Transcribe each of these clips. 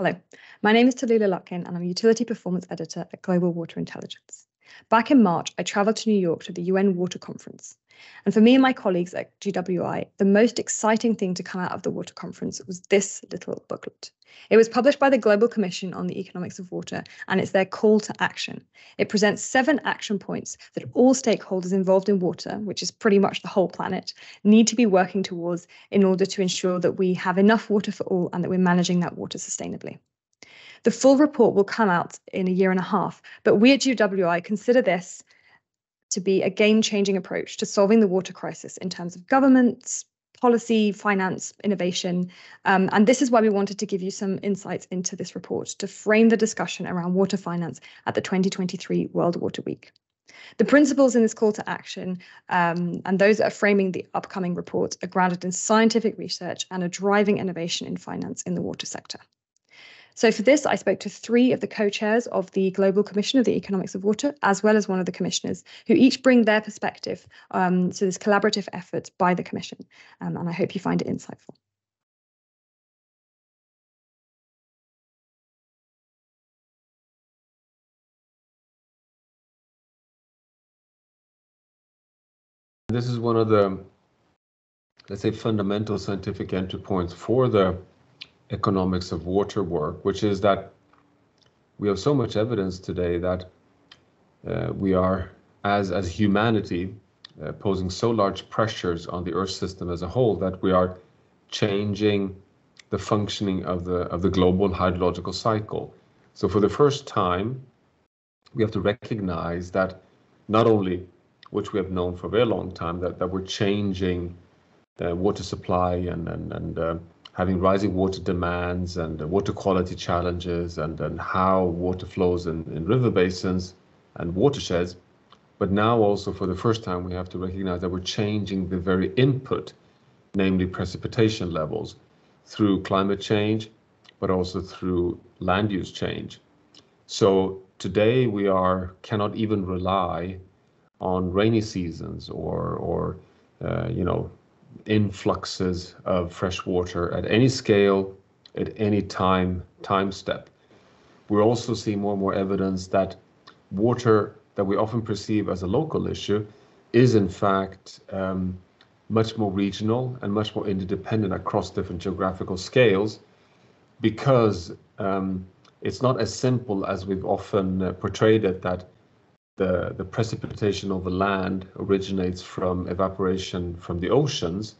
Hello, my name is Tallulah Lutkin and I'm a Utility Performance Editor at Global Water Intelligence. Back in March, I travelled to New York to the UN Water Conference. And for me and my colleagues at GWI, the most exciting thing to come out of the Water Conference was this little booklet. It was published by the Global Commission on the Economics of Water, and it's their call to action. It presents seven action points that all stakeholders involved in water, which is pretty much the whole planet, need to be working towards in order to ensure that we have enough water for all and that we're managing that water sustainably. The full report will come out in a year and a half, but we at GWI consider this to be a game changing approach to solving the water crisis in terms of governments, policy, finance, innovation. Um, and this is why we wanted to give you some insights into this report to frame the discussion around water finance at the 2023 World Water Week. The principles in this call to action um, and those that are framing the upcoming report are grounded in scientific research and are driving innovation in finance in the water sector. So for this, I spoke to three of the co-chairs of the Global Commission of the Economics of Water, as well as one of the commissioners, who each bring their perspective um, to this collaborative effort by the Commission. Um, and I hope you find it insightful. This is one of the, let's say, fundamental scientific entry points for the economics of water work, which is that we have so much evidence today that uh, we are, as as humanity, uh, posing so large pressures on the Earth system as a whole that we are changing the functioning of the of the global hydrological cycle. So for the first time, we have to recognize that not only, which we have known for a very long time, that, that we're changing the water supply and and and uh, having rising water demands and water quality challenges and, and how water flows in, in river basins and watersheds. But now also for the first time, we have to recognize that we're changing the very input, namely precipitation levels through climate change, but also through land use change. So today we are cannot even rely on rainy seasons or, or uh, you know, influxes of fresh water at any scale, at any time, time step. We're also seeing more and more evidence that water that we often perceive as a local issue is in fact um, much more regional and much more interdependent across different geographical scales because um, it's not as simple as we've often uh, portrayed it that the, the precipitation over land originates from evaporation from the oceans,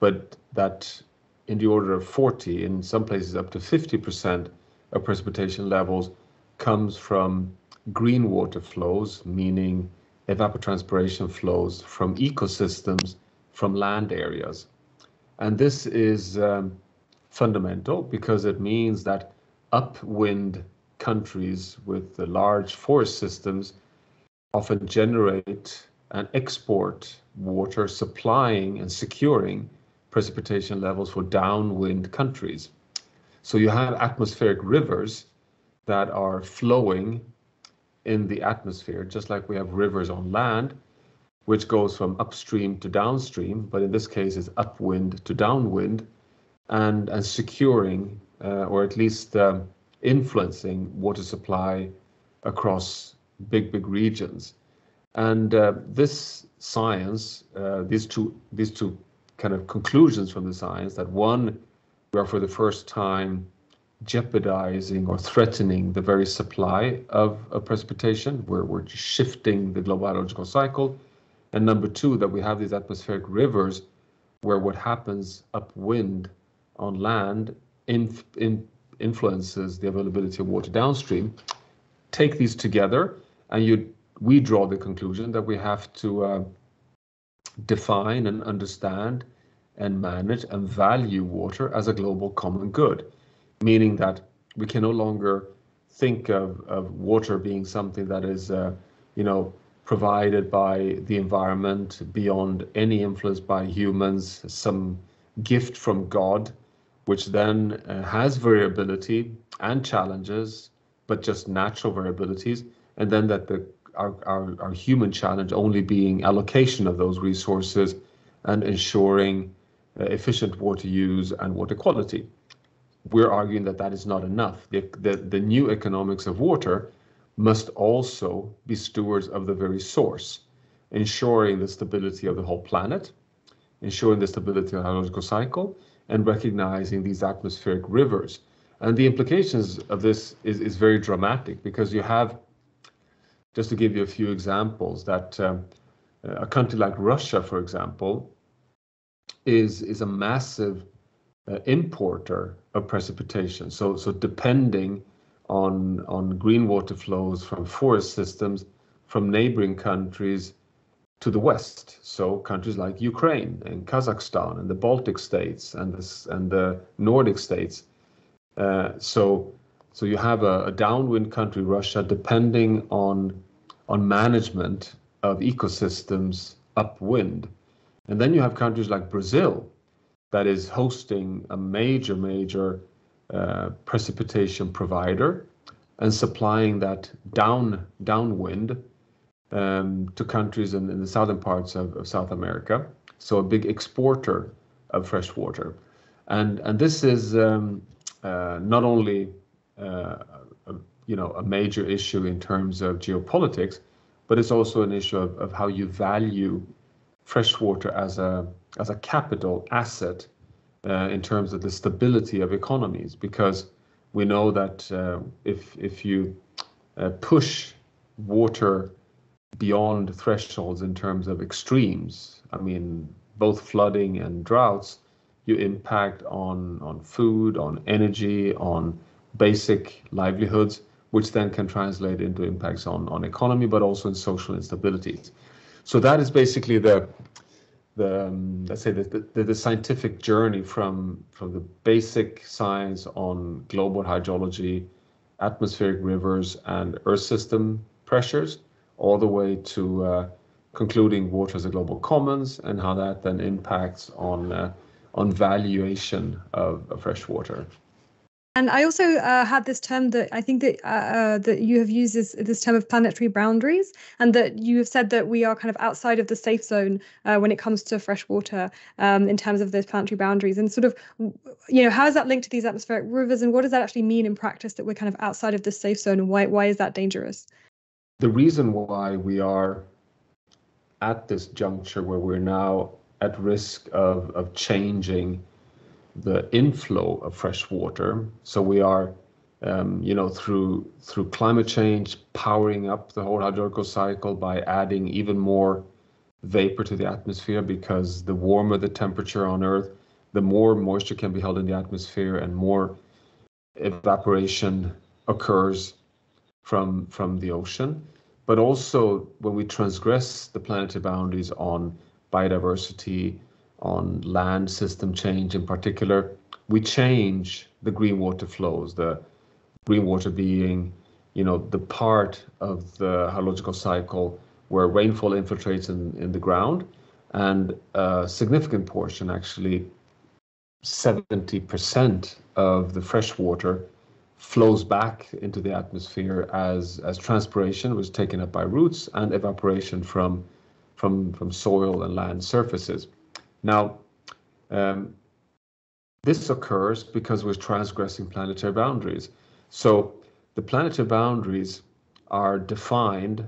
but that in the order of 40, in some places up to 50% of precipitation levels comes from green water flows, meaning evapotranspiration flows from ecosystems from land areas. And this is um, fundamental because it means that upwind countries with the large forest systems often generate and export water, supplying and securing precipitation levels for downwind countries. So you have atmospheric rivers that are flowing in the atmosphere, just like we have rivers on land, which goes from upstream to downstream, but in this case it's upwind to downwind, and, and securing uh, or at least um, influencing water supply across big, big regions. And uh, this science, uh, these two, these two kind of conclusions from the science, that one, we are for the first time jeopardizing or threatening the very supply of, of precipitation, where we're shifting the global hydrological cycle. And number two, that we have these atmospheric rivers where what happens upwind on land in, in, influences the availability of water downstream. Take these together and you we draw the conclusion that we have to uh, define and understand and manage and value water as a global common good, meaning that we can no longer think of, of water being something that is, uh, you know, provided by the environment beyond any influence by humans, some gift from God, which then uh, has variability and challenges, but just natural variabilities, and then that the our, our, our human challenge only being allocation of those resources and ensuring uh, efficient water use and water quality. we're arguing that that is not enough. The, the, the new economics of water must also be stewards of the very source, ensuring the stability of the whole planet, ensuring the stability of the hydrological cycle, and recognizing these atmospheric rivers. And the implications of this is, is very dramatic because you have, just to give you a few examples, that um, a country like Russia, for example, is, is a massive uh, importer of precipitation. So, so depending on, on green water flows from forest systems from neighboring countries to the west. So countries like Ukraine and Kazakhstan and the Baltic states and the, and the Nordic states. Uh, so so you have a, a, downwind country, Russia, depending on on management of ecosystems upwind. And then you have countries like Brazil that is hosting a major, major uh, precipitation provider and supplying that down downwind um, to countries in, in, the southern parts of, of, South America. So a big exporter of fresh water, and and this is um, uh, not only a, you know a major issue in terms of geopolitics, but it's also an issue of, of how you value freshwater as a as a capital asset uh, in terms of the stability of economies, because we know that uh, if if you uh, push water beyond thresholds in terms of extremes. I mean, both flooding and droughts, you impact on, on food, on energy, on basic livelihoods, which then can translate into impacts on, on economy, but also in social instabilities. So that is basically the the um, let's say the, the, the scientific journey from from the basic science on global hydrology, atmospheric rivers, and Earth system pressures all the way to uh, concluding water as a global commons and how that then impacts on uh, on valuation of, of fresh water. And I also uh, had this term that I think that uh, uh, that you have used this this term of planetary boundaries, and that you have said that we are kind of outside of the safe zone uh, when it comes to fresh water um, in terms of those planetary boundaries. And sort of, you know, how is that linked to these atmospheric rivers, and what does that actually mean in practice that we're kind of outside of the safe zone, and why why is that dangerous? the reason why we are at this juncture where we're now at risk of, of changing the inflow of fresh water. So we are, um, you know, through through climate change, powering up the whole hydrological cycle by adding even more vapor to the atmosphere because the warmer the temperature on Earth, the more moisture can be held in the atmosphere and more evaporation occurs from from the ocean but also when we transgress the planetary boundaries on biodiversity, on land system change in particular, we change the green water flows, the green water being, you know, the part of the hydrological cycle where rainfall infiltrates in, in the ground and a significant portion, actually 70% of the fresh water flows back into the atmosphere as as transpiration was taken up by roots and evaporation from from from soil and land surfaces. Now, um, this occurs because we're transgressing planetary boundaries. So the planetary boundaries are defined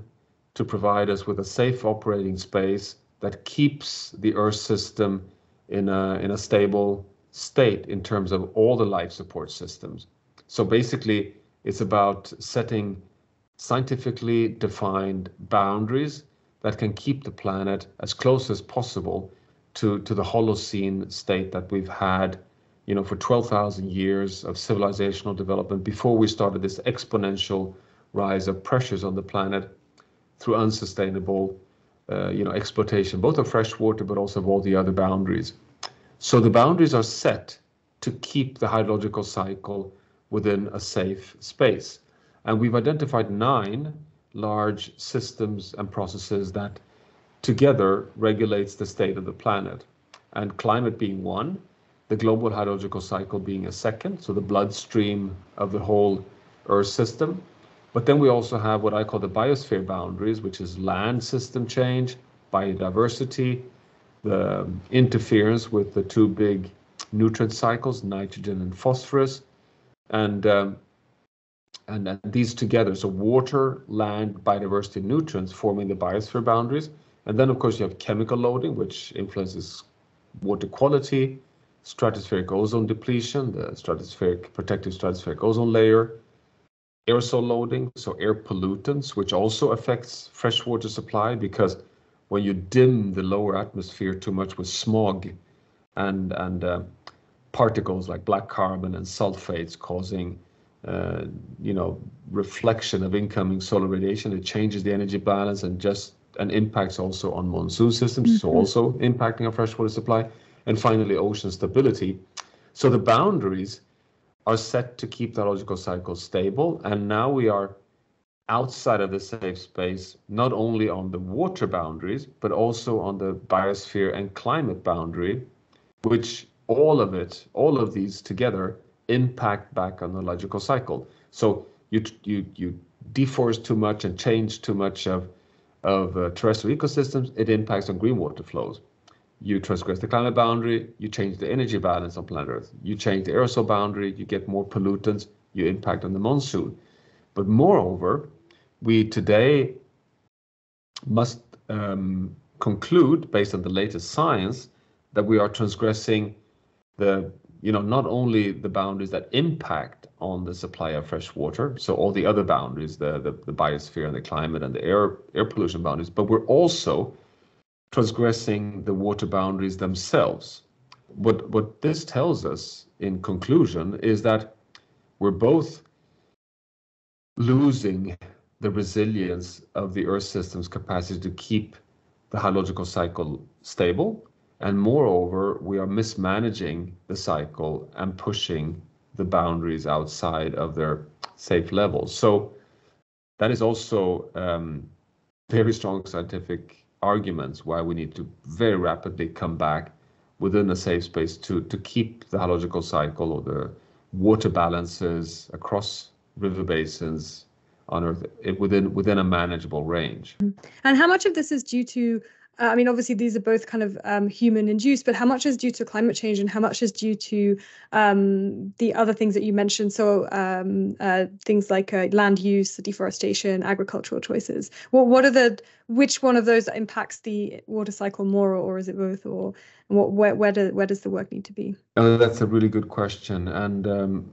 to provide us with a safe operating space that keeps the Earth system in a in a stable state in terms of all the life support systems. So basically, it's about setting scientifically defined boundaries that can keep the planet as close as possible to, to the Holocene state that we've had, you know, for 12,000 years of civilizational development before we started this exponential rise of pressures on the planet through unsustainable, uh, you know, exploitation, both of fresh water, but also of all the other boundaries. So the boundaries are set to keep the hydrological cycle within a safe space. And we've identified nine large systems and processes that together regulates the state of the planet. And climate being one, the global hydrological cycle being a second, so the bloodstream of the whole Earth system. But then we also have what I call the biosphere boundaries, which is land system change, biodiversity, the interference with the two big nutrient cycles, nitrogen and phosphorus, and um, and, and these together, so water, land, biodiversity, nutrients forming the biosphere boundaries. And then, of course, you have chemical loading, which influences water quality, stratospheric ozone depletion, the stratospheric protective stratospheric ozone layer, aerosol loading, so air pollutants, which also affects freshwater supply because when you dim the lower atmosphere too much with smog and and uh, particles like black carbon and sulfates causing uh, you know, reflection of incoming solar radiation. It changes the energy balance and just and impacts also on monsoon systems, mm-hmm. so also impacting our freshwater supply. And finally, ocean stability. So the boundaries are set to keep the hydrological cycle stable. And now we are outside of the safe space, not only on the water boundaries, but also on the biosphere and climate boundary, which all of it, all of these together impact back on the logical cycle. So you you you deforest too much and change too much of of uh, terrestrial ecosystems, it impacts on green water flows. You transgress the climate boundary, you change the energy balance on planet Earth. You change the aerosol boundary, you get more pollutants, you impact on the monsoon. But moreover, we today must um, conclude, based on the latest science, that we are transgressing the you know, not only the boundaries that impact on the supply of fresh water, so all the other boundaries, the, the, the biosphere and the climate and the air, air pollution boundaries, but we're also transgressing the water boundaries themselves. What, what this tells us in conclusion is that we're both losing the resilience of the Earth system's capacity to keep the hydrological cycle stable. And moreover, we are mismanaging the cycle and pushing the boundaries outside of their safe levels. So that is also um, very strong scientific arguments why we need to very rapidly come back within a safe space to to keep the hydrological cycle or the water balances across river basins on Earth within within a manageable range. And how much of this is due to uh, I mean, obviously, these are both kind of um, human induced, but how much is due to climate change and how much is due to um, the other things that you mentioned? So, um, uh, things like uh, land use, deforestation, agricultural choices. What what are the which one of those impacts the water cycle more, or, is it both? Or what where where, do, where does the work need to be? Oh, that's a really good question, and um,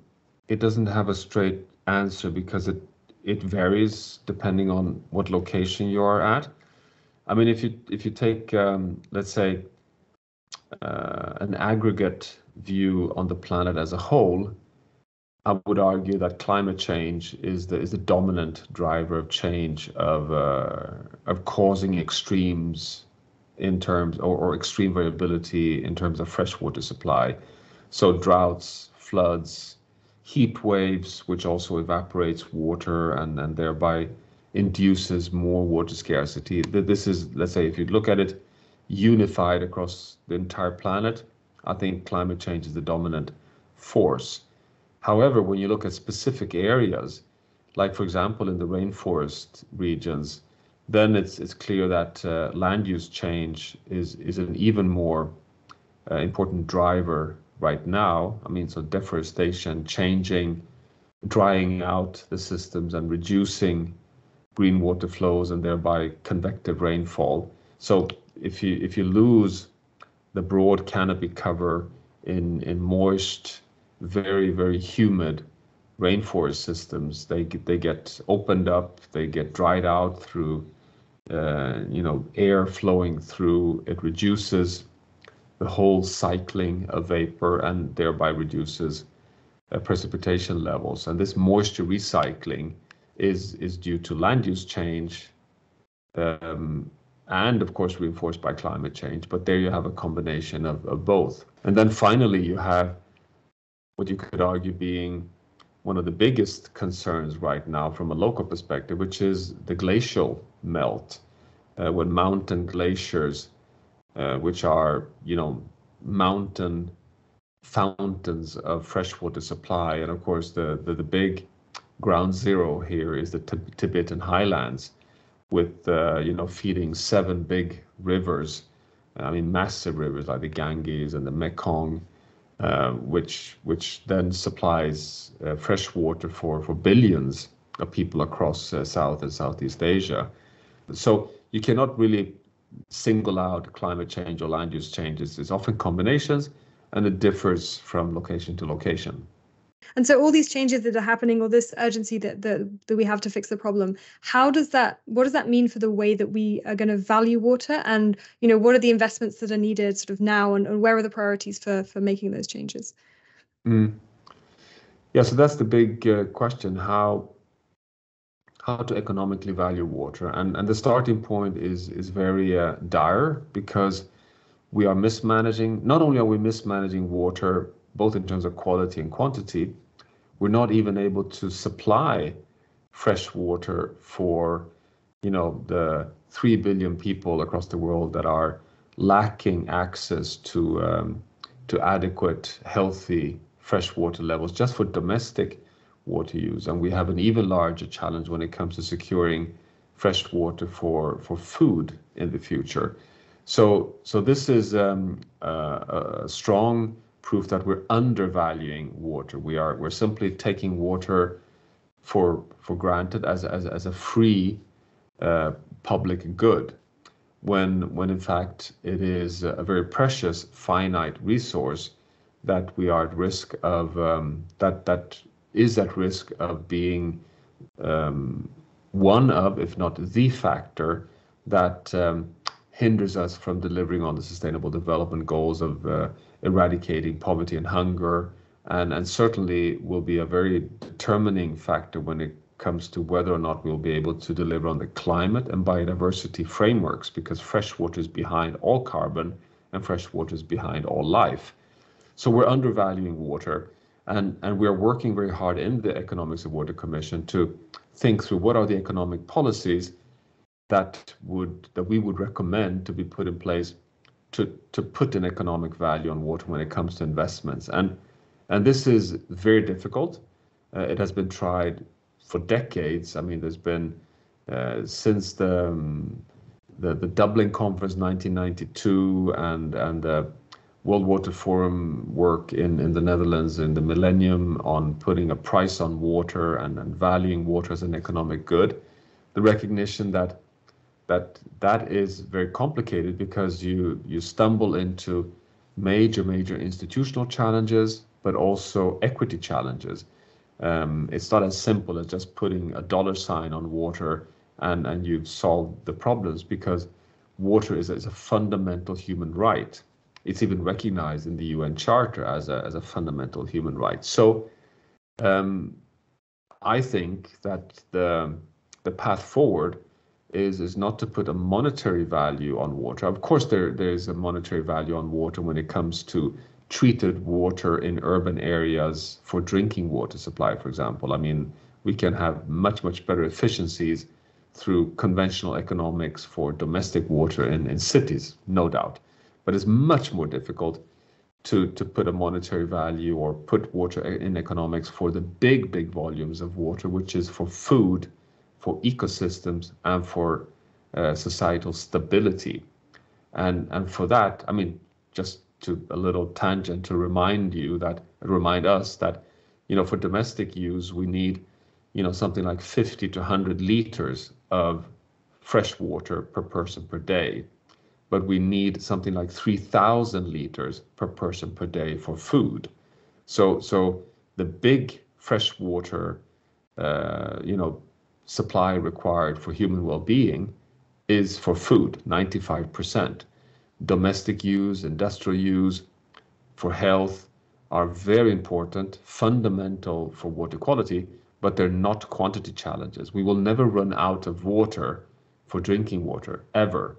it doesn't have a straight answer because it it varies depending on what location you are at. I mean, if you if you take um, let's say uh, an aggregate view on the planet as a whole, I would argue that climate change is the is the dominant driver of change of uh, of causing extremes in terms or, or extreme variability in terms of freshwater supply. So droughts, floods, heat waves, which also evaporates water and, and thereby induces more water scarcity. This is, let's say, if you look at it unified across the entire planet, I think climate change is the dominant force. However, when you look at specific areas, like for example in the rainforest regions, then it's it's clear that uh, land use change is is an even more uh, important driver right now. I mean, so deforestation, changing, drying out the systems, and reducing green water flows and thereby convective rainfall. So if you if you lose the broad canopy cover in in moist, very very humid rainforest systems, they get, they get opened up, they get dried out through uh, you know air flowing through. It reduces the whole cycling of vapor and thereby reduces uh, precipitation levels. And this moisture recycling is is due to land use change um, and of course reinforced by climate change. But there you have a combination of, of both. And then finally you have what you could argue being one of the biggest concerns right now from a local perspective, which is the glacial melt, uh, when mountain glaciers, uh, which are you know mountain fountains of freshwater supply, and of course the the, the big ground zero here is the Tibetan highlands with, uh, you know, feeding seven big rivers. I mean, massive rivers like the Ganges and the Mekong, uh, which which then supplies uh, fresh water for for billions of people across uh, South and Southeast Asia. So you cannot really single out climate change or land use changes. It's often combinations, and it differs from location to location. And so all these changes that are happening or this urgency that, that that we have to fix the problem, how does that what does that mean for the way that we are going to value water and you know what are the investments that are needed sort of now and, and where are the priorities for for making those changes? Mm. Yeah, so that's the big uh, question how how to economically value water and and the starting point is is very uh, dire because we are mismanaging not only are we mismanaging water both in terms of quality and quantity, we're not even able to supply fresh water for, you know, the 3 billion people across the world that are lacking access to um, to adequate, healthy fresh water levels just for domestic water use. And we have an even larger challenge when it comes to securing fresh water for, for food in the future. So, so this is um, a strong proof that we're undervaluing water. We are we're simply taking water for for granted as as, as a free uh, public good, when when in fact it is a very precious finite resource that we are at risk of um, that that is at risk of being um, one of, if not the factor that um, hinders us from delivering on the sustainable development goals of uh, eradicating poverty and hunger, and, and certainly will be a very determining factor when it comes to whether or not we'll be able to deliver on the climate and biodiversity frameworks, because fresh water is behind all carbon and fresh water is behind all life. So we're undervaluing water, and, and we're working very hard in the Economics of Water Commission to think through what are the economic policies that would that we would recommend to be put in place to to put an economic value on water when it comes to investments. And and this is very difficult. Uh, it has been tried for decades. I mean, there's been uh, since the, um, the the Dublin Conference 1992 and and the World Water Forum work in, in the Netherlands in the millennium on putting a price on water and, and valuing water as an economic good. The recognition that that that is very complicated because you you stumble into major major institutional challenges but also equity challenges. Um, it's not as simple as just putting a dollar sign on water and and you've solved the problems because water is, is a fundamental human right. It's even recognized in the UN Charter as a, as a fundamental human right. So um, I think that the the path forward is is not to put a monetary value on water. Of course, there there is a monetary value on water when it comes to treated water in urban areas for drinking water supply, for example. I mean, we can have much much better efficiencies through conventional economics for domestic water in, in cities, no doubt. But it's much more difficult to, to put a monetary value or put water in economics for the big, big volumes of water, which is for food for ecosystems and for uh, societal stability. And, and for that, I mean, just to a little tangent to remind you that, remind us that, you know, for domestic use, we need, you know, something like 50 to 100 liters of fresh water per person per day. But we need something like 3,000 liters per person per day for food. So, so the big freshwater, uh, you know, supply required for human well-being is for food, 95%. Domestic use, industrial use, for health are very important, fundamental for water quality, but they're not quantity challenges. We will never run out of water for drinking water, ever.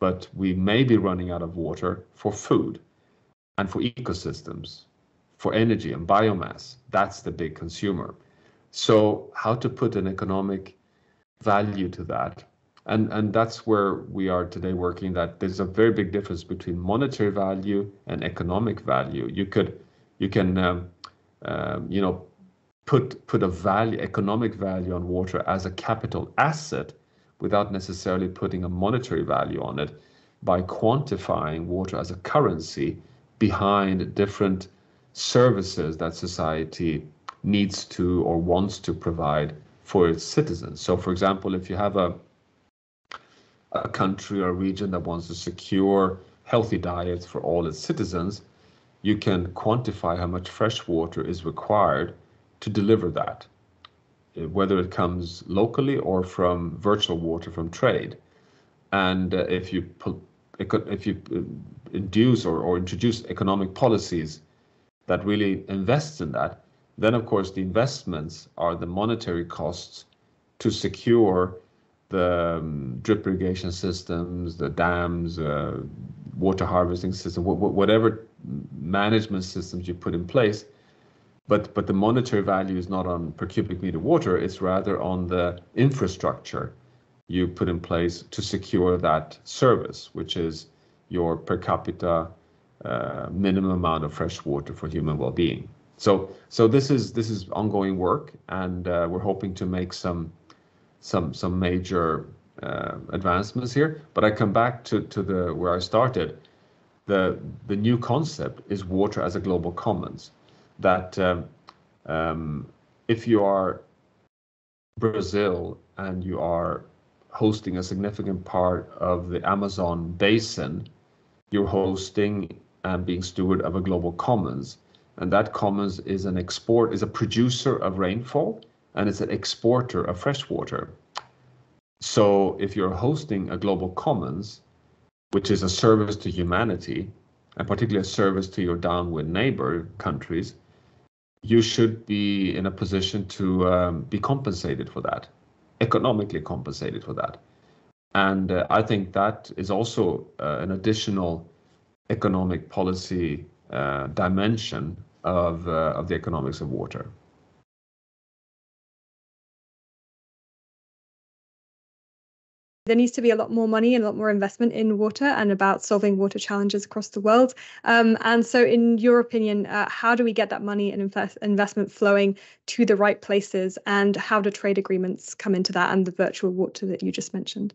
But we may be running out of water for food and for ecosystems, for energy and biomass. That's the big consumer. So how to put an economic value to that? And, and that's where we are today working that there's a very big difference between monetary value and economic value. You could, you can, um, um, you know, put put a value, economic value on water as a capital asset without necessarily putting a monetary value on it by quantifying water as a currency behind different services that society needs to or wants to provide for its citizens. So, for example, if you have a a country or region that wants to secure healthy diets for all its citizens, you can quantify how much fresh water is required to deliver that, uh, whether it comes locally or from virtual water from trade. And uh, if you put if you uh, induce or, or introduce economic policies that really invest in that, then of course the investments are the monetary costs to secure the um, drip irrigation systems, the dams, uh, water harvesting system, whatever management systems you put in place. But, but the monetary value is not on per cubic meter water, it's rather on the infrastructure you put in place to secure that service, which is your per capita uh, minimum amount of fresh water for human well-being. So, so this is this is ongoing work, and uh, we're hoping to make some some some major uh, advancements here. But I come back to to the where I started. The the new concept is water as a global commons. That um, um, if you are Brazil and you are hosting a significant part of the Amazon basin, you're hosting and being steward of a global commons. And that commons is an export, is a producer of rainfall and it's an exporter of fresh water. So if you're hosting a global commons, which is a service to humanity, and particularly a service to your downwind neighbor countries, you should be in a position to um, be compensated for that, economically compensated for that. And uh, I think that is also uh, an additional economic policy dimension of, uh, of the economics of water. There needs to be a lot more money and a lot more investment in water and about solving water challenges across the world. Um, and so, in your opinion, uh, how do we get that money and invest- investment flowing to the right places? And how do trade agreements come into that and the virtual water that you just mentioned?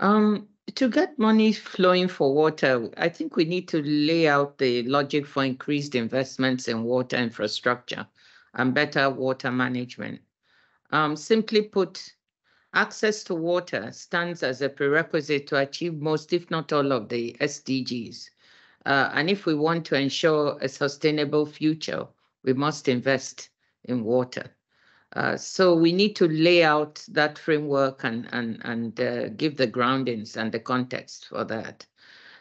Um, to get money flowing for water, I think we need to lay out the logic for increased investments in water infrastructure and better water management. Um, simply put, Access to water stands as a prerequisite to achieve most, if not all, of the SDGs. Uh, and if we want to ensure a sustainable future, we must invest in water. Uh, so we need to lay out that framework and, and, and uh, give the groundings and the context for that.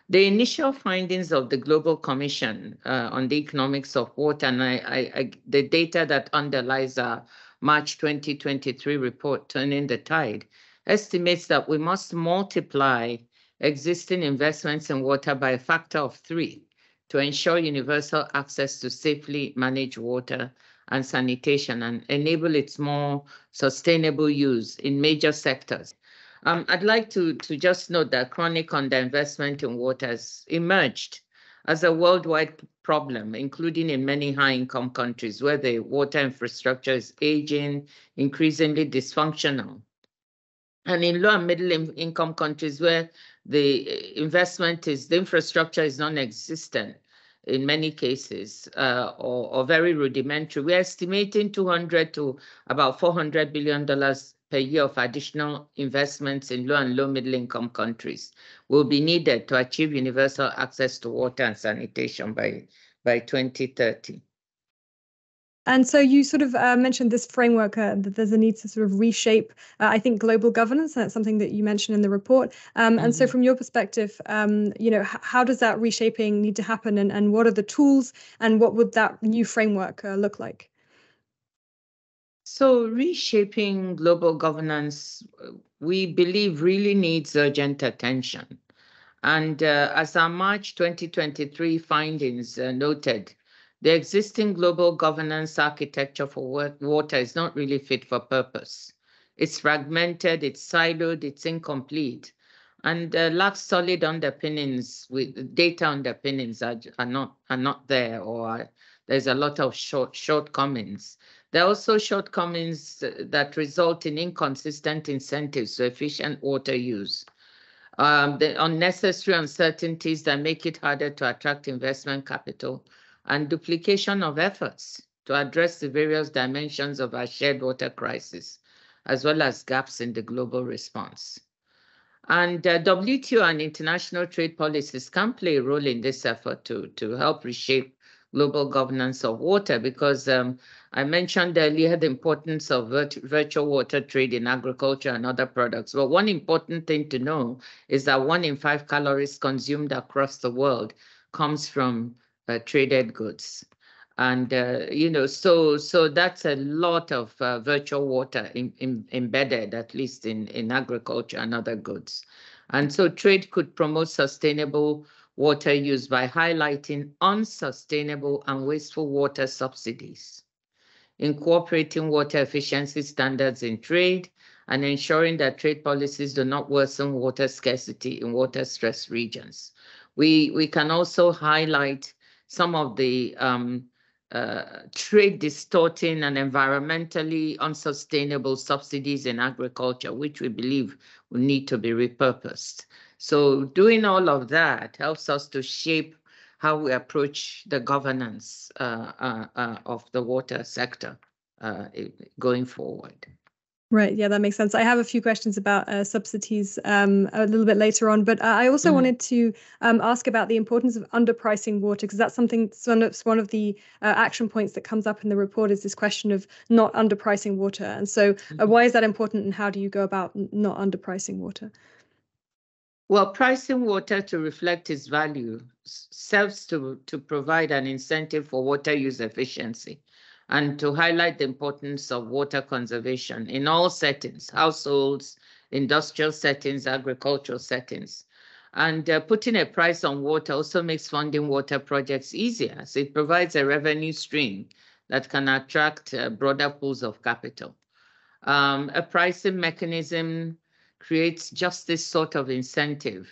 The initial findings of the Global Commission uh, on the Economics of Water and I, I, I, the data that underlies our March 2023 report, Turning the Tide, estimates that we must multiply existing investments in water by a factor of three to ensure universal access to safely managed water and sanitation and enable its more sustainable use in major sectors. Um, I'd like to, to just note that chronic underinvestment in water has emerged as a worldwide problem, including in many high-income countries where the water infrastructure is aging, increasingly dysfunctional. And in low and middle income countries where the investment is, the infrastructure is non-existent in many cases uh, or, or very rudimentary. We're estimating 200 to about 400 billion dollars per year of additional investments in low and low middle income countries will be needed to achieve universal access to water and sanitation by, by 2030. And so you sort of uh, mentioned this framework uh, that there's a need to sort of reshape, uh, I think, global governance. And that's something that you mentioned in the report. Um, mm-hmm. And so, mm-hmm. from your perspective, um, you know, h- how does that reshaping need to happen, and, and what are the tools, and what would that new framework uh, look like? So, reshaping global governance, we believe really needs urgent attention. And uh, as our March 2023 findings uh, noted, the existing global governance architecture for water is not really fit for purpose. It's fragmented, it's siloed, it's incomplete, and uh, lacks solid underpinnings with data underpinnings are, are not are not there, or are, there's a lot of short shortcomings. There are also shortcomings that result in inconsistent incentives to efficient water use. um, the unnecessary uncertainties that make it harder to attract investment capital, and duplication of efforts to address the various dimensions of our shared water crisis, as well as gaps in the global response. And uh, WTO and international trade policies can play a role in this effort to, to help reshape global governance of water because um, I mentioned earlier the importance of virtual water trade in agriculture and other products. But one important thing to know is that one in five calories consumed across the world comes from uh, traded goods. And, uh, you know, so so that's a lot of uh, virtual water in, in, embedded, at least in, in agriculture and other goods. And so trade could promote sustainable water use by highlighting unsustainable and wasteful water subsidies, incorporating water efficiency standards in trade, and ensuring that trade policies do not worsen water scarcity in water-stressed regions. We, we can also highlight some of the um, uh, trade distorting and environmentally unsustainable subsidies in agriculture, which we believe will need to be repurposed. So doing all of that helps us to shape how we approach the governance uh, uh, uh of the water sector uh, going forward. Right. Yeah, that makes sense. I have a few questions about uh, subsidies um, a little bit later on, but uh, I also mm. wanted to um, ask about the importance of underpricing water because that's something one of one of the uh, action points that comes up in the report is this question of not underpricing water. And so, mm-hmm. why is that important, and how do you go about not underpricing water? Well, pricing water to reflect its value serves to, to provide an incentive for water use efficiency and to highlight the importance of water conservation in all settings, households, industrial settings, agricultural settings. And uh, putting a price on water also makes funding water projects easier, so it provides a revenue stream that can attract uh, broader pools of capital. Um, a pricing mechanism creates just this sort of incentive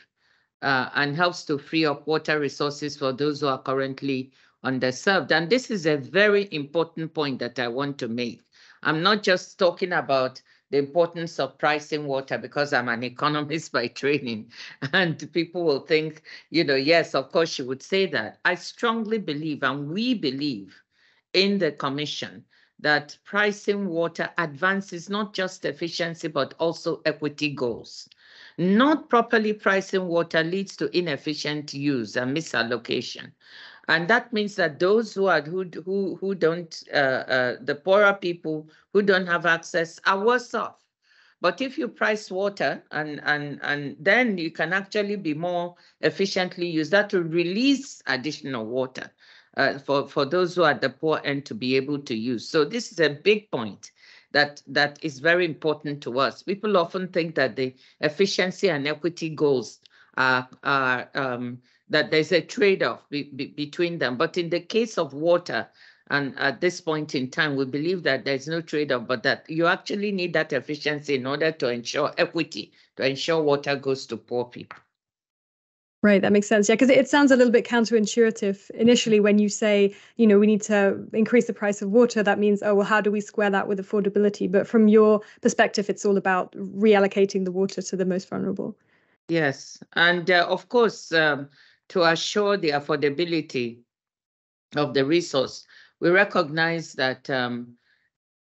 uh, and helps to free up water resources for those who are currently underserved. And this is a very important point that I want to make. I'm not just talking about the importance of pricing water because I'm an economist by training. And people will think, you know, yes, of course you would say that. I strongly believe, and we believe in the commission, that pricing water advances not just efficiency, but also equity goals. Not properly pricing water leads to inefficient use and misallocation. And that means that those who are who who who don't uh, uh, the poorer people who don't have access are worse off. But if you price water and and and then you can actually be more efficiently use that to release additional water uh, for for those who are the poor end to be able to use. So this is a big point that that is very important to us. People often think that the efficiency and equity goals are are um, that there's a trade-off be, be, between them. But in the case of water, and at this point in time, we believe that there's no trade-off, but that you actually need that efficiency in order to ensure equity, to ensure water goes to poor people. Right, that makes sense. Yeah, because it sounds a little bit counterintuitive initially when you say, you know, we need to increase the price of water. That means, oh, well, how do we square that with affordability? But from your perspective, it's all about reallocating the water to the most vulnerable. Yes, and uh, of course, um, to assure the affordability of the resource. We recognize that, um,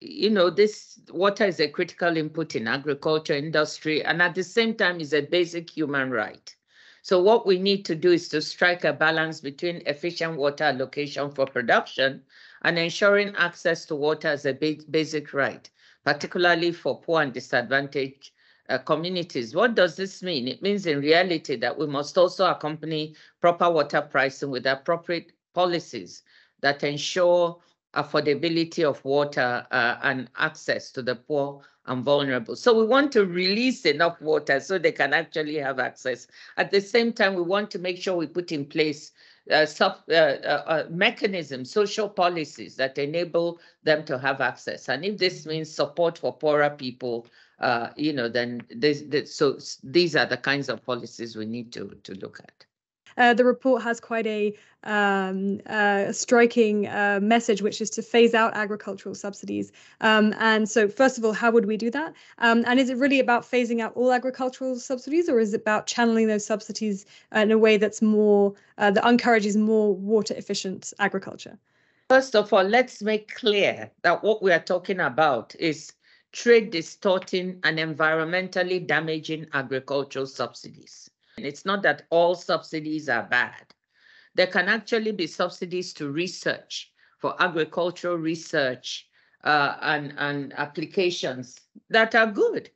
you know, this water is a critical input in agriculture industry, and at the same time is a basic human right. So what we need to do is to strike a balance between efficient water allocation for production and ensuring access to water as a basic right, particularly for poor and disadvantaged uh, communities. What does this mean? It means in reality that we must also accompany proper water pricing with appropriate policies that ensure affordability of water uh, and access to the poor and vulnerable. So we want to release enough water so they can actually have access. At the same time, we want to make sure we put in place uh, sub, uh, uh, uh mechanisms, social policies that enable them to have access. And if this means support for poorer people, uh, you know, then this, this, so these are the kinds of policies we need to to look at. uh, the report has quite a um, uh, striking uh, message, which is to phase out agricultural subsidies. Um, and so, first of all, how would we do that? Um, and is it really about phasing out all agricultural subsidies, or is it about channeling those subsidies in a way that's more uh, that encourages more water efficient agriculture? First of all, let's make clear that what we are talking about is trade distorting and environmentally damaging agricultural subsidies. And it's not that all subsidies are bad. There can actually be subsidies to research for agricultural research uh, and, and applications that are good.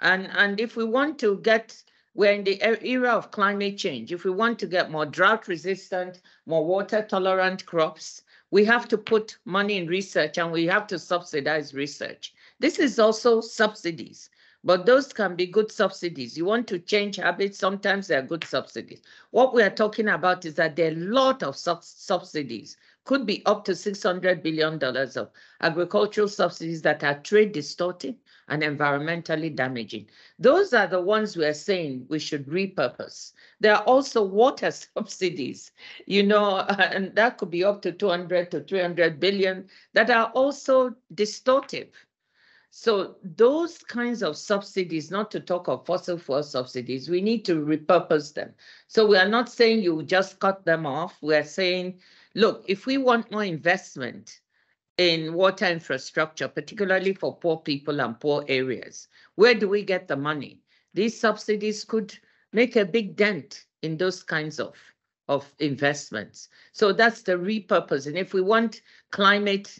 And, and if we want to get, we're in the era of climate change. If we want to get more drought resistant, more water tolerant crops, we have to put money in research and we have to subsidize research. This is also subsidies, but those can be good subsidies. You want to change habits, sometimes they're good subsidies. What we are talking about is that there are a lot of subsidies, could be up to $600 billion of agricultural subsidies that are trade distorting and environmentally damaging. Those are the ones we are saying we should repurpose. There are also water subsidies, you know, and that could be up to 200 to 300 billion that are also distortive. So those kinds of subsidies, not to talk of fossil fuel subsidies, we need to repurpose them. So we are not saying you just cut them off. We are saying, look, if we want more investment in water infrastructure, particularly for poor people and poor areas, where do we get the money? These subsidies could make a big dent in those kinds of, of investments. So that's the repurpose. And if we want climate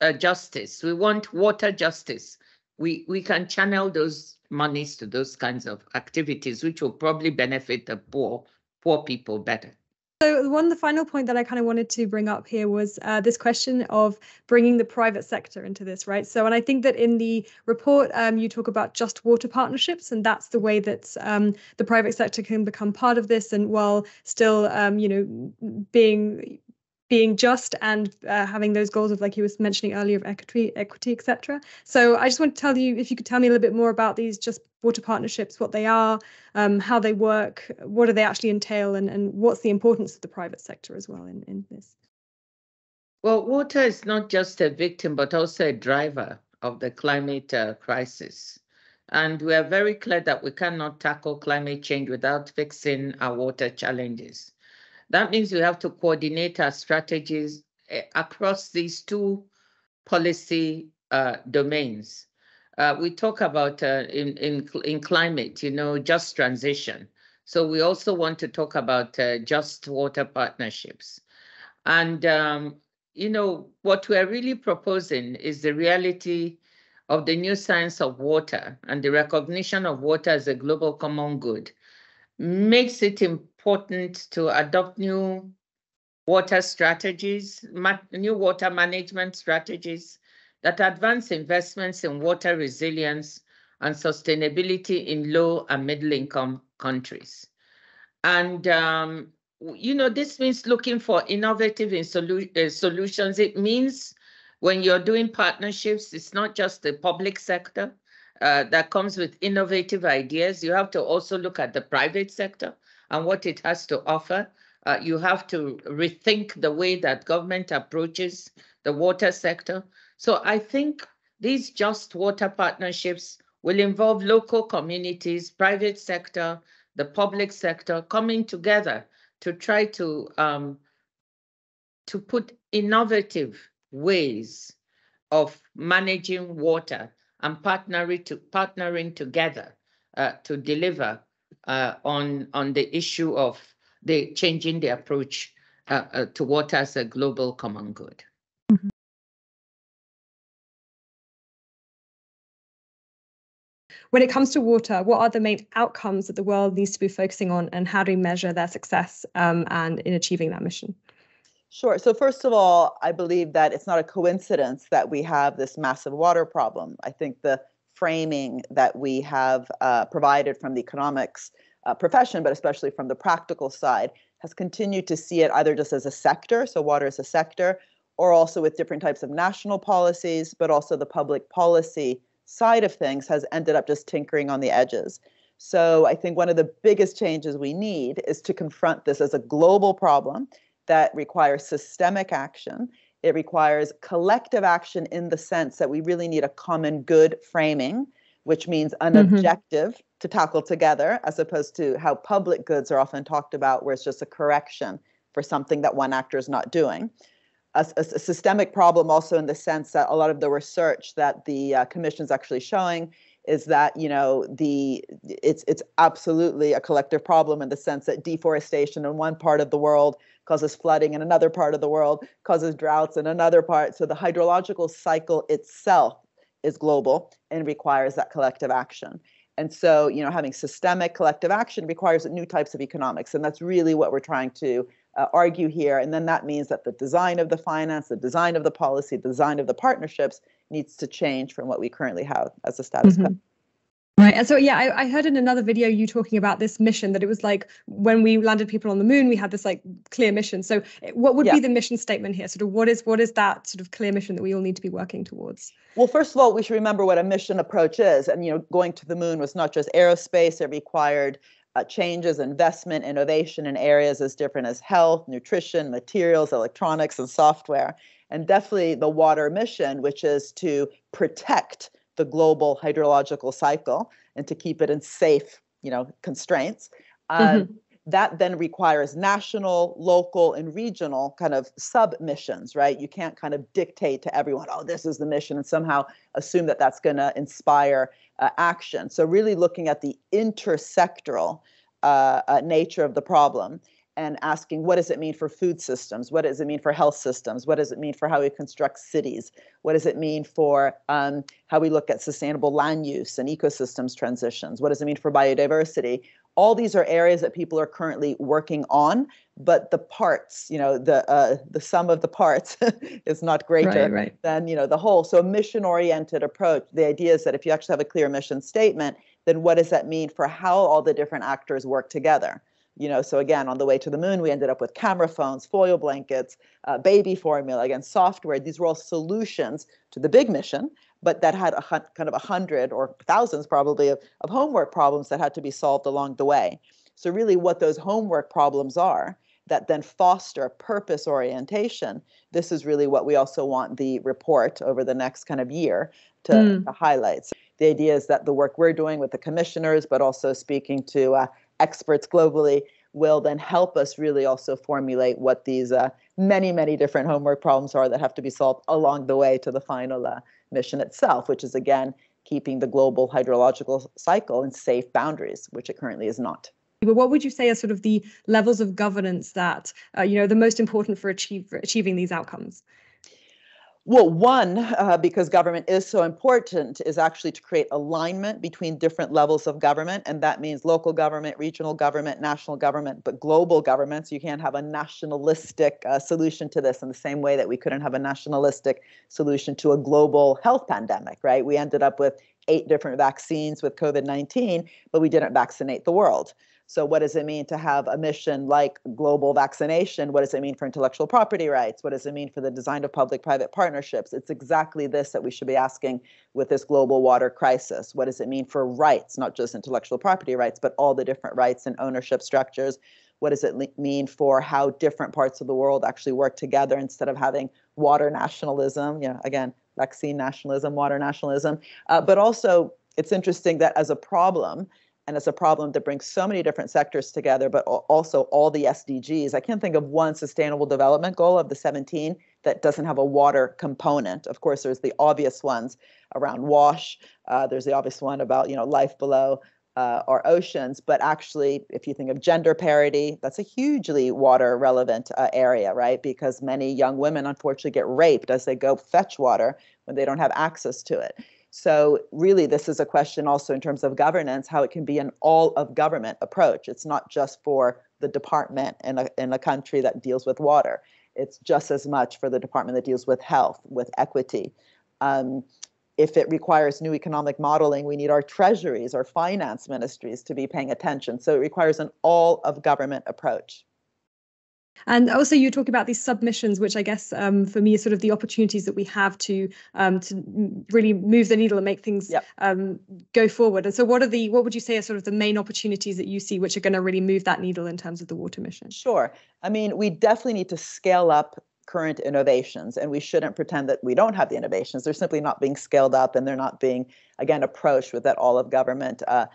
uh, justice, we want water justice, we, we can channel those monies to those kinds of activities, which will probably benefit the poor, poor people better. So one, the final point that I kind of wanted to bring up here was uh, this question of bringing the private sector into this, right? So, and I think that in the report, um, you talk about just water partnerships, and that's the way that um, the private sector can become part of this, and while still, um, you know, being being just and uh, having those goals of like you was mentioning earlier of equity equity etc so i just want to tell you if you could tell me a little bit more about these just water partnerships what they are um, how they work what do they actually entail and, and what's the importance of the private sector as well in, in this? Well water is not just a victim but also a driver of the climate uh, crisis. And we are very clear that we cannot tackle climate change without fixing our water challenges that means we have to coordinate our strategies eh, across these two policy uh, domains. Uh, we talk about uh, in, in, in climate, you know, just transition. So we also want to talk about uh, just water partnerships. And, um, you know, what we're really proposing is the reality of the new science of water and the recognition of water as a global common good makes it important to adopt new water strategies, new water management strategies that advance investments in water resilience and sustainability in low and middle income countries. And, um, you know, this means looking for innovative in solu uh, solutions. It means when you're doing partnerships, it's not just the public sector, uh, that comes with innovative ideas. You have to also look at the private sector and what it has to offer. Uh, you have to rethink the way that government approaches the water sector. So I think these just water partnerships will involve local communities, private sector, the public sector coming together to try to um, to put innovative ways of managing water and partnering to partnering together uh, to deliver uh, on on the issue of the changing the approach uh, uh to water as a global common good. Mm-hmm. When it comes to water, what are the main outcomes that the world needs to be focusing on, and how do we measure their success um, and in achieving that mission? Sure. So, first of all, I believe that it's not a coincidence that we have this massive water problem. I think the framing that we have uh, provided from the economics uh, profession, but especially from the practical side, has continued to see it either just as a sector, so water is a sector, or also with different types of national policies, but also the public policy side of things has ended up just tinkering on the edges. So I think one of the biggest changes we need is to confront this as a global problem that requires systemic action. It requires collective action in the sense that we really need a common good framing, which means an mm-hmm. objective to tackle together, as opposed to how public goods are often talked about, where it's just a correction for something that one actor is not doing. A, a, a systemic problem, also in the sense that a lot of the research that the uh, commission is actually showing is that you know the it's it's absolutely a collective problem in the sense that deforestation in one part of the world causes flooding in another part of the world causes droughts in another part. So the hydrological cycle itself is global and requires that collective action. And so you know having systemic collective action requires new types of economics and that's really what we're trying to uh, argue here and then that means that the design of the finance the design of the policy the design of the partnerships needs to change from what we currently have as a status mm-hmm. quo. Right. And so, yeah, I, I, heard in another video you talking about this mission that it was like when we landed people on the moon, we had this like clear mission. So, eh, what would yeah. be the mission statement here? Sort of, what is what is that sort of clear mission that we all need to be working towards? Well, first of all, we should remember what a mission approach is. And you know, going to the moon was not just aerospace; it required uh, changes, investment, innovation in areas as different as health, nutrition, materials, electronics, and software and definitely the water mission, which is to protect the global hydrological cycle and to keep it in safe, you know, constraints. Uh, mm-hmm. That then requires national, local, and regional kind of submissions, right? You can't kind of dictate to everyone, oh, this is the mission, and somehow assume that that's going to inspire uh, action. So, really looking at the intersectoral uh, uh nature of the problem and asking what does it mean for food systems? What does it mean for health systems? What does it mean for how we construct cities? What does it mean for um, how we look at sustainable land use and ecosystems transitions? What does it mean for biodiversity all these are areas that people are currently working on but the parts you know the uh, the sum of the parts is not greater right, right. than you know the whole. So a mission oriented approach the idea is that if you actually have a clear mission statement then what does that mean for how all the different actors work together? You know so again on the way to the moon we ended up with camera phones foil blankets uh, baby formula again software. These were all solutions to the big mission but that had a kind of a hundred or thousands probably of, of homework problems that had to be solved along the way so really what those homework problems are that then foster purpose orientation this is really what we also want the report over the next kind of year to, mm. to highlight so the idea is that the work we're doing with the commissioners but also speaking to uh, experts globally will then help us really also formulate what these uh, many, many different homework problems are that have to be solved along the way to the final uh, mission itself, which is again keeping the global hydrological cycle in safe boundaries, which it currently is not. But what would you say are sort of the levels of governance that uh, you know the most important for, achieve, for achieving these outcomes? Well, one, uh, because government is so important, is actually to create alignment between different levels of government. And that means local government, regional government, national government, but global governments. You can't have a nationalistic uh, solution to this in the same way that we couldn't have a nationalistic solution to a global health pandemic, right? We ended up with eight different vaccines with COVID 19, but we didn't vaccinate the world. So, what does it mean to have a mission like global vaccination? What does it mean for intellectual property rights? What does it mean for the design of public private partnerships? It's exactly this that we should be asking with this global water crisis. What does it mean for rights, not just intellectual property rights, but all the different rights and ownership structures? What does it mean for how different parts of the world actually work together instead of having water nationalism? Know, again, vaccine nationalism, water nationalism. Uh, but also, it's interesting that as a problem, and it's a problem that brings so many different sectors together, but also all the SDGs. I can't think of one sustainable development goal of the 17 that doesn't have a water component. Of course, there's the obvious ones around WASH. Uh, there's the obvious one about you know life below uh, our oceans. But actually, if you think of gender parity, that's a hugely water relevant uh, area, right? Because many young women unfortunately get raped as they go fetch water when they don't have access to it. So, really, this is a question also in terms of governance, how it can be an all of government approach. It's not just for the department in a, in a country that deals with water, it's just as much for the department that deals with health, with equity. Um, if it requires new economic modeling, we need our treasuries, our finance ministries to be paying attention. So, it requires an all of government approach. And also, you talk about these submissions, which I guess um, for me is sort of the opportunities that we have to um, to really move the needle and make things yep. um, go forward. And so, what are the what would you say are sort of the main opportunities that you see which are going to really move that needle in terms of the water mission? Sure. I mean, we definitely need to scale up current innovations and we shouldn't pretend that we don't have the innovations they're simply not being scaled up and they're not being again approached with that all of government uh,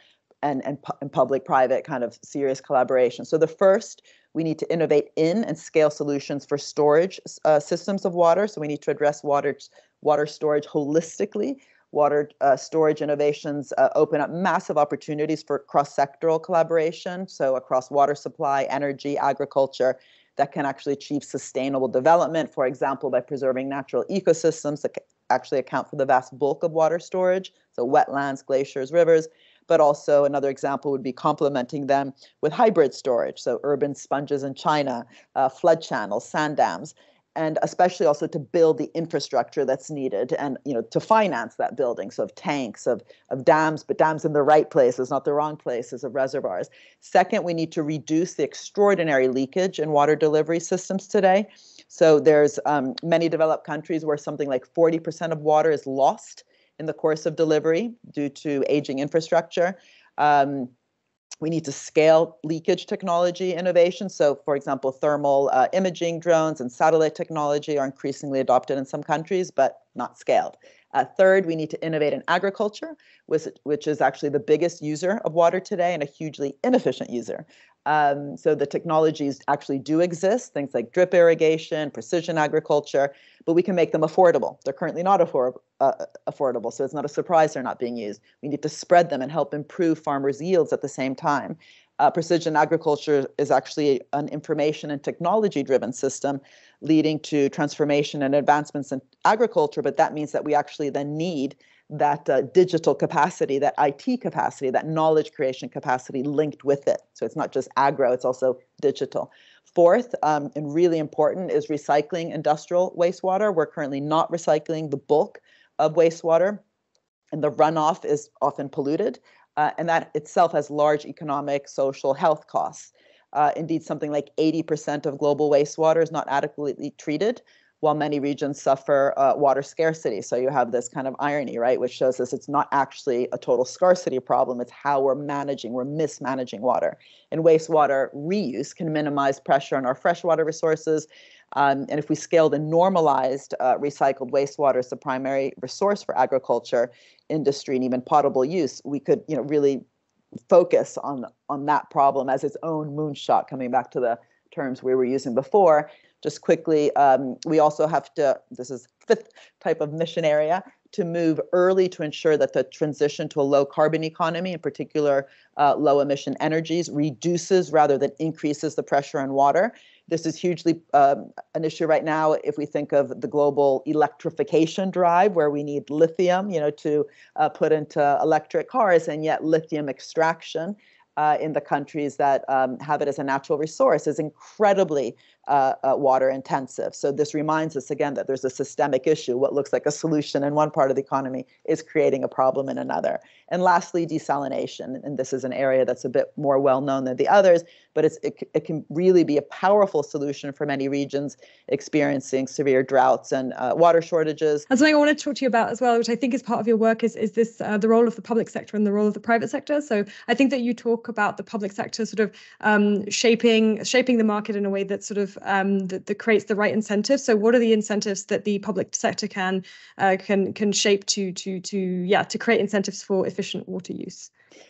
and, and, and public private kind of serious collaboration so the first we need to innovate in and scale solutions for storage uh, systems of water. So we need to address water water storage holistically. Water uh, storage innovations uh, open up massive opportunities for cross-sectoral collaboration. So across water supply, energy, agriculture, that can actually achieve sustainable development. For example, by preserving natural ecosystems that actually account for the vast bulk of water storage. So wetlands, glaciers, rivers but also another example would be complementing them with hybrid storage, so urban sponges in China, uh, flood channels, sand dams, and especially also to build the infrastructure that's needed and you know to finance that building so of tanks of of dams but dams in the right places not the wrong places of reservoirs. Second we need to reduce the extraordinary leakage in water delivery systems today. So there's um, many developed countries where something like 40% of water is lost in the course of delivery due to aging infrastructure. Um, we need to scale leakage technology innovation. So, for example, thermal uh, imaging drones and satellite technology are increasingly adopted in some countries, but not scaled. Uh, third, we need to innovate in agriculture, which, which is actually the biggest user of water today and a hugely inefficient user. Um, so the technologies actually do exist, things like drip irrigation, precision agriculture, but we can make them affordable. They're currently not afford, uh, affordable, so it's not a surprise they're not being used. We need to spread them and help improve farmers' yields at the same time. Uh, precision agriculture is actually an information and technology driven system leading to transformation and advancements in agriculture, but that means that we actually then need that uh, digital capacity, that IT capacity, that knowledge creation capacity linked with it. So it's not just agro, it's also digital. Fourth, um, and really important, is recycling industrial wastewater. We're currently not recycling the bulk of wastewater, and the runoff is often polluted. Uh, and that itself has large economic, social, health costs. Uh, indeed, something like 80% of global wastewater is not adequately treated while many regions suffer uh, water scarcity. So you have this kind of irony, right, which shows us it's not actually a total scarcity problem, it's how we're managing, we're mismanaging water. And wastewater reuse can minimize pressure on our freshwater resources. Um, and if we scaled and normalized uh, recycled wastewater as the primary resource for agriculture, industry, and even potable use, we could, you know, really focus on on that problem as its own moonshot. Coming back to the terms we were using before, just quickly, um, we also have to, this is fifth type of mission area, to move early to ensure that the transition to a low carbon economy, in particular uh, low emission energies, reduces rather than increases the pressure on water. This is hugely um, an issue right now if we think of the global electrification drive, where we need lithium, you know, to uh, put into electric cars, and yet lithium extraction uh, in the countries that um, have it as a natural resource is incredibly uh, uh, water intensive. So this reminds us again that there's a systemic issue. What looks like a solution in one part of the economy is creating a problem in another. And lastly, desalination. And this is an area that's a bit more well known than the others, but it's, it, it can really be a powerful solution for many regions experiencing severe droughts and uh, water shortages. And something I want to talk to you about as well, which I think is part of your work, is, is this uh, the role of the public sector and the role of the private sector. So I think that you talk about the public sector sort of um, shaping shaping the market in a way that sort of um, that, that creates the right incentives. So what are the incentives that the public sector can uh, can can shape to to to yeah to create incentives for efficient water use?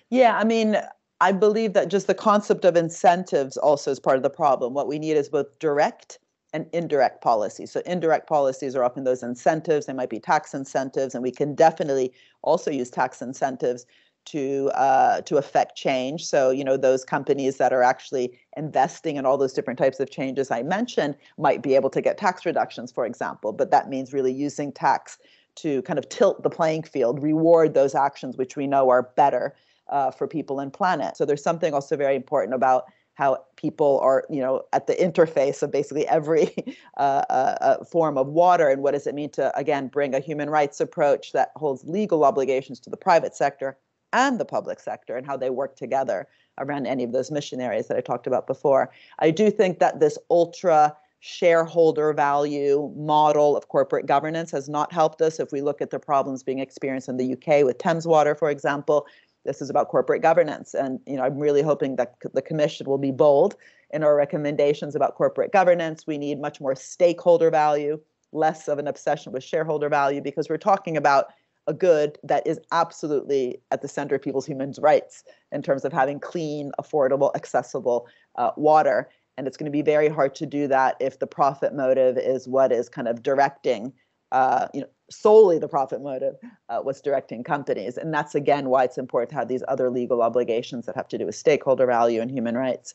Yeah, I mean, I believe that just the concept of incentives also is part of the problem. What we need is both direct and indirect policies. So indirect policies are often those incentives. They might be tax incentives, and we can definitely also use tax incentives to uh, to affect change. So you know those companies that are actually investing in all those different types of changes I mentioned might be able to get tax reductions, for example. But that means really using tax to kind of tilt the playing field, reward those actions which we know are better uh, for people and planet. So there's something also very important about how people are, you know, at the interface of basically every uh, uh, uh, form of water, and what does it mean to again bring a human rights approach that holds legal obligations to the private sector and the public sector and how they work together around any of those mission areas that I talked about before. I do think that this ultra shareholder value model of corporate governance has not helped us. If we look at the problems being experienced in the UK with Thames Water, for example, this is about corporate governance. And you know, I'm really hoping that the commission will be bold in our recommendations about corporate governance. We need much more stakeholder value, less of an obsession with shareholder value, because we're talking about a good that is absolutely at the center of people's human rights in terms of having clean, affordable, accessible uh, water. And it's going to be very hard to do that if the profit motive is what is kind of directing, uh, you know, solely the profit motive, uh, what's directing companies. And that's again why it's important to have these other legal obligations that have to do with stakeholder value and human rights.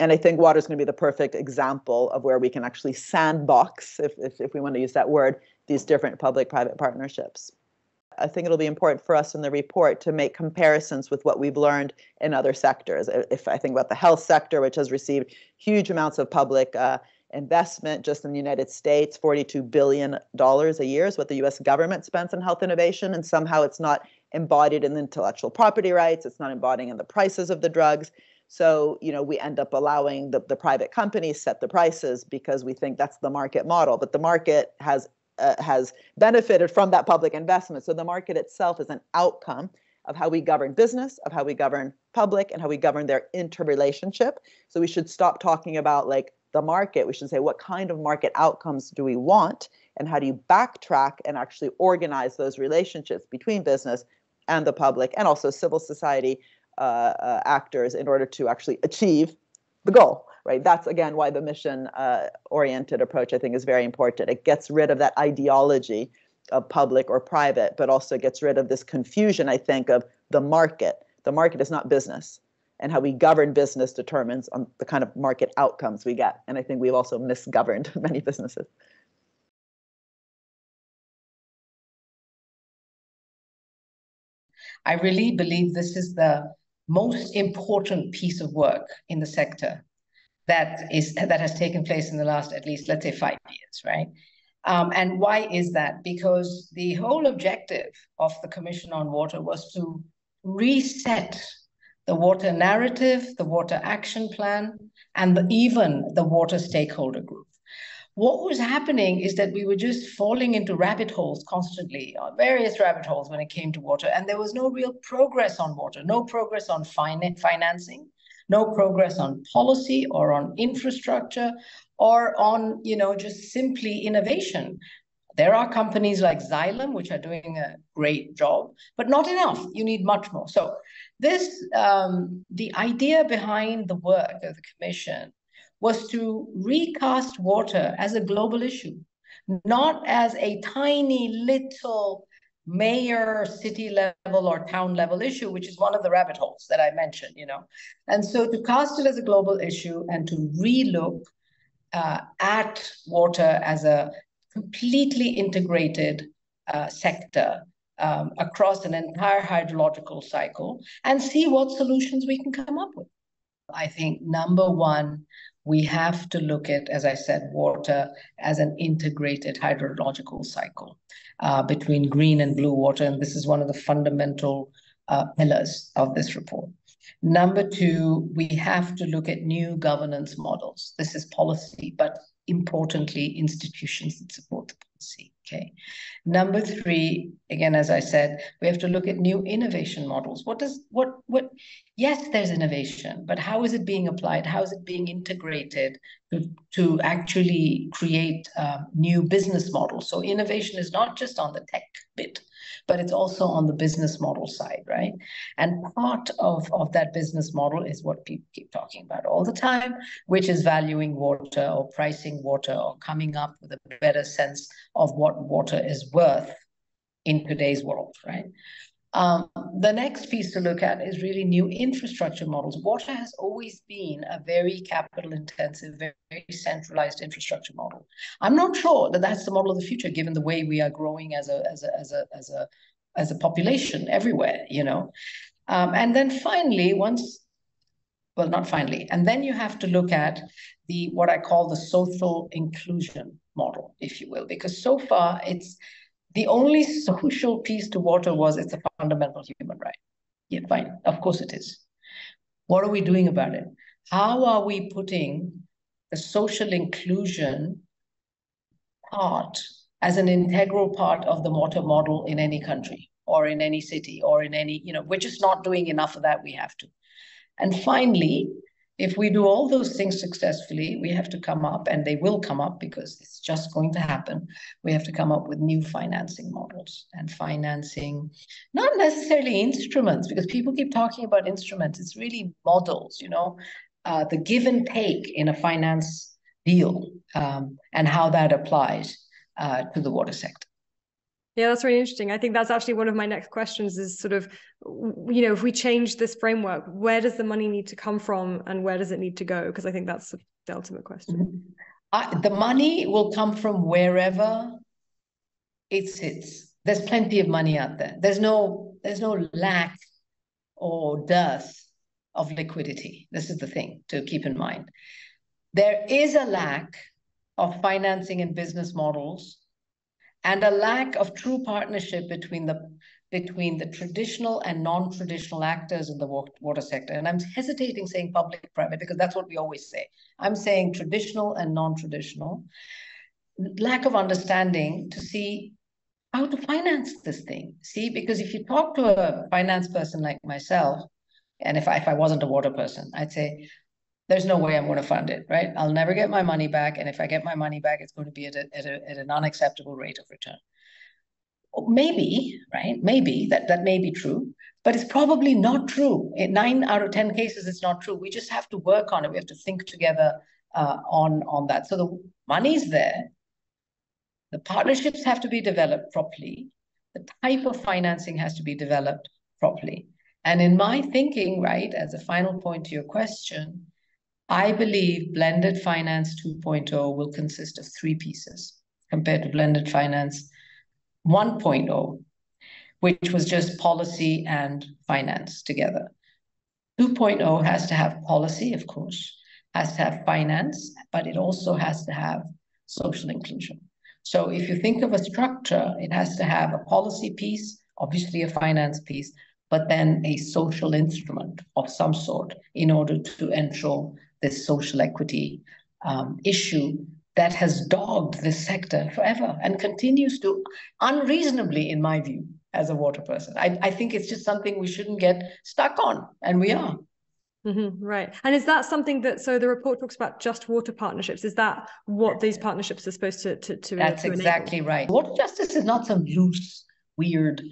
And I think water is going to be the perfect example of where we can actually sandbox, if, if, if we want to use that word, these different public private partnerships. I think it'll be important for us in the report to make comparisons with what we've learned in other sectors. If I think about the health sector, which has received huge amounts of public uh, investment just in the United States, $42 billion a year is what the US government spends on health innovation, and somehow it's not embodied in the intellectual property rights, it's not embodying in the prices of the drugs. So, you know, we end up allowing the, the private companies set the prices because we think that's the market model. But the market has uh, has benefited from that public investment. So the market itself is an outcome of how we govern business, of how we govern public, and how we govern their interrelationship. So we should stop talking about like the market. We should say what kind of market outcomes do we want, and how do you backtrack and actually organize those relationships between business and the public, and also civil society uh, uh, actors in order to actually achieve the goal right? That's again why the mission uh, oriented approach I think is very important. It gets rid of that ideology of public or private, but also gets rid of this confusion I think of the market. The market is not business, and how we govern business determines on the kind of market outcomes we get. And I think we've also misgoverned many businesses. I really believe this is the most important piece of work in the sector that is that has taken place in the last at least let's say five years right? Um, and why is that? Because the whole objective of the commission on water was to reset the water narrative the water action plan and the, even the water stakeholder group. What was happening is that we were just falling into rabbit holes constantly, uh, various rabbit holes when it came to water, and there was no real progress on water, no progress on fin- financing, no progress on policy or on infrastructure or on, you know, just simply innovation. There are companies like Xylem, which are doing a great job, but not enough. You need much more. So this, um, the idea behind the work of the commission was to recast water as a global issue, not as a tiny little mayor, city level, or town level issue, which is one of the rabbit holes that I mentioned, you know. And so to cast it as a global issue and to relook uh, at water as a completely integrated uh, sector um, across an entire hydrological cycle and see what solutions we can come up with. I think number one, we have to look at, as I said, water as an integrated hydrological cycle uh, between green and blue water. And this is one of the fundamental uh, pillars of this report. Number two, we have to look at new governance models. This is policy, but importantly, institutions that support the policy. Okay. Number three, again, as I said, we have to look at new innovation models. What does what what? Yes, there's innovation, but how is it being applied? How is it being integrated to to actually create uh, new business models? So innovation is not just on the tech bit, but it's also on the business model side, right? And part of, of that business model is what people keep talking about all the time, which is valuing water or pricing water or coming up with a better sense of what water is worth in today's world, right? Um, the next piece to look at is really new infrastructure models. Water has always been a very capital intensive, very, very, centralized infrastructure model. I'm not sure that that's the model of the future, given the way we are growing as a as a as a as a as a population everywhere. You know, um, and then finally, once well, not finally, and then you have to look at the what I call the social inclusion model, if you will, because so far it's the only social piece to water was it's a fundamental human right. Yeah, fine. Of course it is. What are we doing about it? How are we putting the social inclusion part as an integral part of the water model in any country or in any city or in any, you know, we're just not doing enough of that. We have to. And finally, if we do all those things successfully, we have to come up, and they will come up because it's just going to happen. We have to come up with new financing models and financing, not necessarily instruments, because people keep talking about instruments. It's really models, you know, uh, the give and take in a finance deal um, and how that applies uh, to the water sector. Yeah, that's really interesting. I think that's actually one of my next questions is sort of, you know, if we change this framework, where does the money need to come from and where does it need to go? Because I think that's the ultimate question. Mm-hmm. The money will come from wherever it sits. There's plenty of money out there. There's no, there's no lack or dearth of liquidity. This is the thing to keep in mind. There is a lack of financing and business models and a lack of true partnership between the between the traditional and non-traditional actors in the water sector. And I'm hesitating saying public-private because that's what we always say. I'm saying traditional and non-traditional. Lack of understanding to see how to finance this thing. See, because if you talk to a finance person like myself, and if I, if I wasn't a water person, I'd say, there's no way I'm going to fund it, right? I'll never get my money back. And if I get my money back, it's going to be at, a, at, a, at an unacceptable rate of return. Maybe, right? Maybe that, that may be true, but it's probably not true. In nine out of 10 cases, it's not true. We just have to work on it. We have to think together uh, on, on that. So the money's there. The partnerships have to be developed properly. The type of financing has to be developed properly. And in my thinking, right, as a final point to your question, I believe blended finance 2.0 will consist of three pieces compared to blended finance 1.0, which was just policy and finance together. 2.0 has to have policy, of course, has to have finance, but it also has to have social inclusion. So if you think of a structure, it has to have a policy piece, obviously a finance piece, but then a social instrument of some sort in order to ensure this social equity um, issue that has dogged this sector forever and continues to unreasonably, in my view, as a water person. I, I think it's just something we shouldn't get stuck on, and we are. Mm-hmm, right. And is that something that, so the report talks about just water partnerships. Is that what these partnerships are supposed to, to, to That's to exactly right. Water justice is not some loose, weird,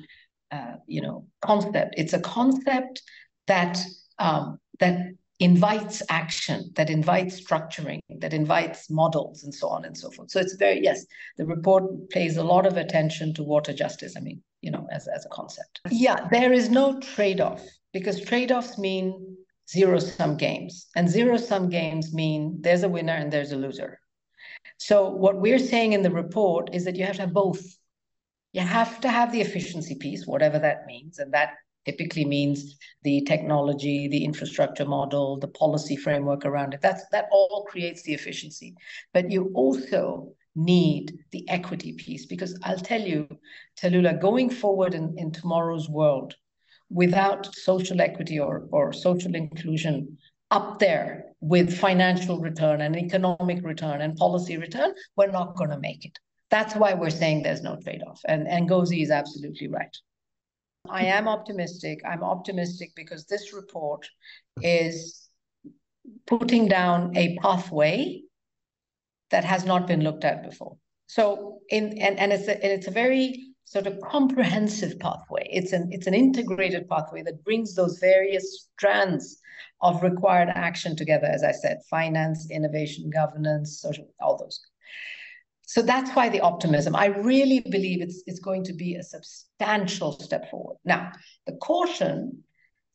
uh, you know, concept. It's a concept that um, that invites action, that invites structuring, that invites models, and so on and so forth. So it's very, yes, the report pays a lot of attention to water justice, I mean, you know, as, as a concept. Yeah, there is no trade off because trade offs mean zero sum games, and zero sum games mean there's a winner and there's a loser. So what we're saying in the report is that you have to have both. You have to have the efficiency piece, whatever that means, and that typically means the technology, the infrastructure model, the policy framework around it. That's that all creates the efficiency. But you also need the equity piece because I'll tell you, Tallulah, going forward in, in tomorrow's world, without social equity or, or social inclusion up there with financial return and economic return and policy return, we're not going to make it. That's why we're saying there's no trade-off. And, and Ngozi is absolutely right. I am optimistic. I'm optimistic because this report is putting down a pathway that has not been looked at before. So in and, and it's a, and it's a very sort of comprehensive pathway. It's an it's an integrated pathway that brings those various strands of required action together, as I said, finance, innovation, governance, social, all those. So that's why the optimism. I really believe it's, it's going to be a substantial step forward. Now, the caution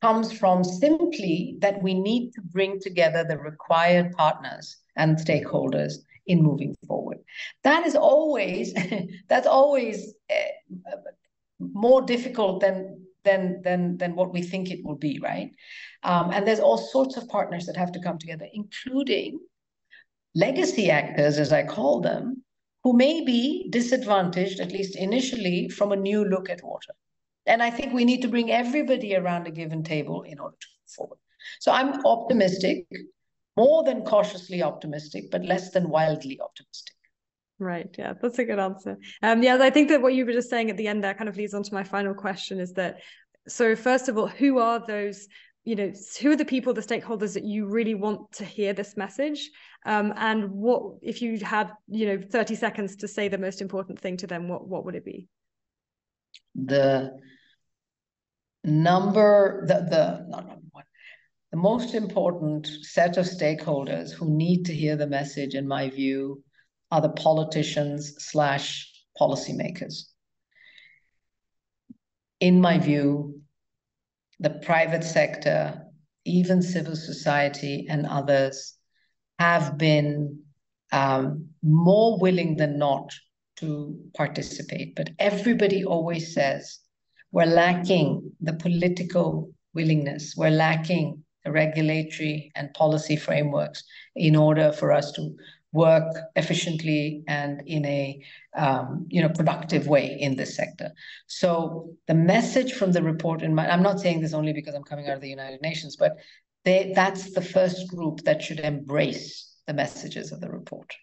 comes from simply that we need to bring together the required partners and stakeholders in moving forward. That is always that's always uh, more difficult than than than than what we think it will be, right? Um, and there's all sorts of partners that have to come together, including legacy actors, as I call them, who may be disadvantaged, at least initially, from a new look at water. And I think we need to bring everybody around a given table in order to move forward. So I'm optimistic, more than cautiously optimistic, but less than wildly optimistic. Right. Yeah, that's a good answer. Um, yeah, I think that what you were just saying at the end there kind of leads on to my final question is that so first of all, who are those you know who are the people the stakeholders that you really want to hear this message um, and what if you had you know 30 seconds to say the most important thing to them what what would it be? The number the the not number one the most important set of stakeholders who need to hear the message in my view are the politicians slash policymakers. In my view the private sector, even civil society and others have been um, more willing than not to participate. But everybody always says we're lacking the political willingness, we're lacking the regulatory and policy frameworks in order for us to work efficiently and in a um, you know productive way in this sector. So the message from the report, in my, I'm not saying this only because I'm coming out of the United Nations, but they, that's the first group that should embrace the messages of the report.